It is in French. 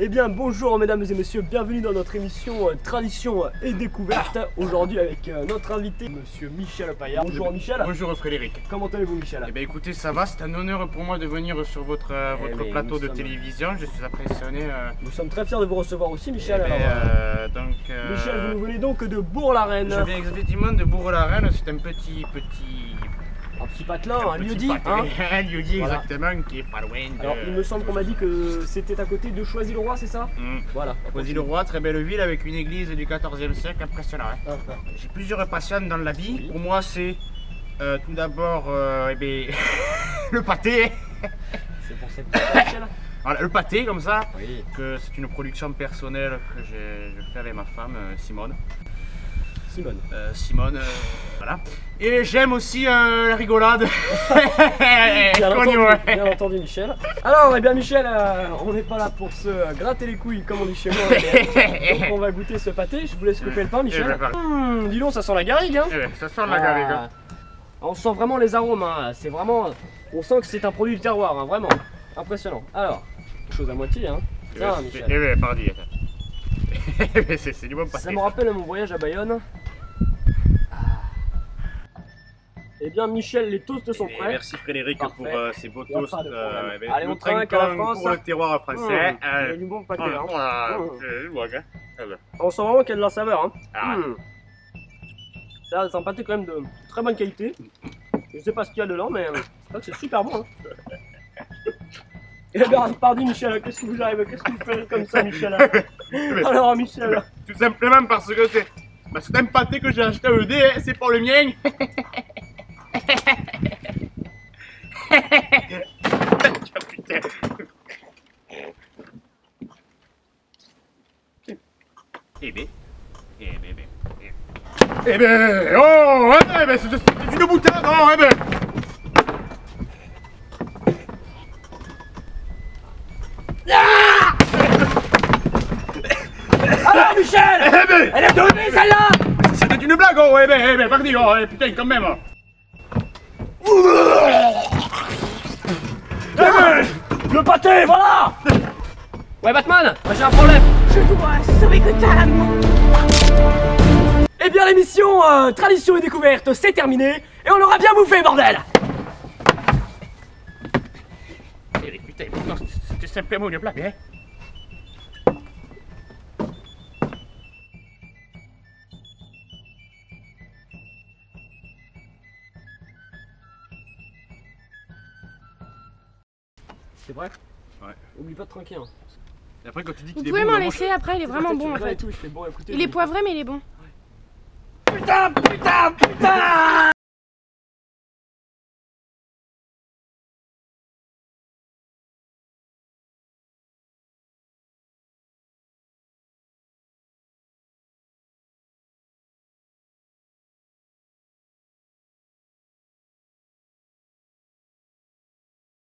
Eh bien bonjour mesdames et messieurs, bienvenue dans notre émission euh, Tradition et Découverte. Aujourd'hui avec euh, notre invité, monsieur Michel Payard. Bonjour Michel. Bonjour Frédéric. Comment allez-vous Michel? Eh bien écoutez, ça va, c'est un honneur pour moi de venir sur votre, euh, Eh votre plateau nous de sommes- télévision. Je suis impressionné. euh, Nous sommes très fiers de vous recevoir aussi eh Michel. ben, Alors, euh, euh, donc, euh, Michel, vous nous venez donc de Bourg-la-Reine. Je viens effectivement de Bourg-la-Reine, c'est un petit, petit, Un petit patelin, un, lieu petit dit. patelin, Hein un lieu dit Voilà. exactement, qui est pas loin de... Alors il me semble qu'on m'a dit que c'était à côté de Choisy-le-Roi, c'est ça Hum. Voilà. Choisy-le-Roi, très belle ville avec une église du 14e siècle, impressionnant. hein. Ah, ah. J'ai plusieurs passions dans la vie. Oui. Pour moi, c'est euh, tout d'abord euh, eh ben, le pâté. C'est pour cette Voilà, le pâté comme ça. Oui. que c'est une production personnelle que j'ai- je fais avec ma femme euh, Simone. Simone. Euh, Simone, euh, voilà. Et j'aime aussi euh, la rigolade. Bien Connu, entendu, ouais. bien entendu, Michel. Alors, eh bien Michel, euh, on n'est pas là pour se gratter les couilles comme on dit chez moi. Donc on va goûter ce pâté. Je vous laisse couper le pain, Michel. Eh ben, voilà. Hum, dis donc, ça sent la garrigue, hein Eh ben, ça sent la garrigue. hein. Ah, On sent vraiment les arômes. hein. C'est vraiment, on sent que c'est un produit du terroir, hein, vraiment. Impressionnant. Alors, chose à moitié, hein. Eh Tiens, ben, Michel. eh ben. Eh ben, c'est du bon Ça pâté. me rappelle mon voyage à Bayonne. Eh bien, Michel, les toasts sont Eh, prêts. Merci Frédéric Parfait. pour euh, ces beaux toasts. euh, eh ben, Allez, le on trinque à la France. pour le terroir français. Il y a Euh, du bon pâté, voilà, hein. voilà, c'est du bon. Eh On sent vraiment qu'il y a de la saveur. Hein. ah, Mmh. C'est un pâté quand même de très bonne qualité. Je sais pas ce qu'il y a dedans, mais euh, c'est super bon. Hein. Et bien, pardon Michel, qu'est-ce que vous arrive Qu'est-ce que vous faites comme ça, Michel? Alors, Michel, Tout simplement parce que c'est bah, un pâté que j'ai acheté à ED, hein, c'est pour le mien. Putain. Eh ben, eh ben, ben, eh. Eh ben, oh, eh ben, c'est c'est une boutade, oh, eh ben. alors Michel Eh ben, Elle est donnée celle-là c'était une blague, oh, eh ben, eh ben, pardon, oh, eh, putain, quand même. Le pâté, voilà Ouais, Batman, moi, j'ai un problème. Je dois sauver Gotham Eh bien, l'émission euh, Tradition et Découverte, c'est terminé. Et on aura bien bouffé, bordel Eh, putain, pourtant, c'était simplement une blague, hein. C'est vrai Ouais. Oublie pas de trinquer. Hein. Et après, quand tu dis Vous qu'il est pouvez bon, m'en bah, laisser après, il est vraiment bon en fait. tout, je fais bon, écoutez. Il est poivré mais il est bon. Putain, putain, putain